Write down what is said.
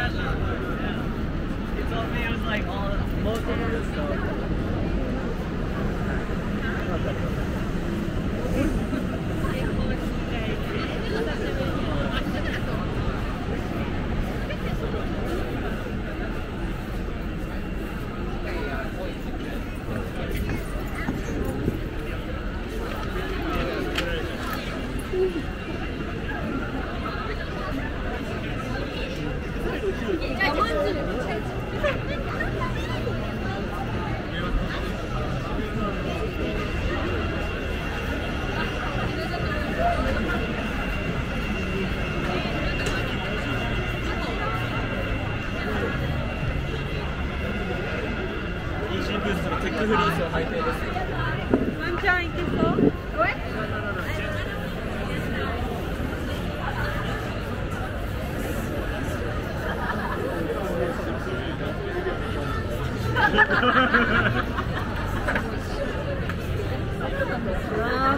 professional. He told me it was like all most of was stuff. フリースを履いてです。ワンちゃんいけそうあ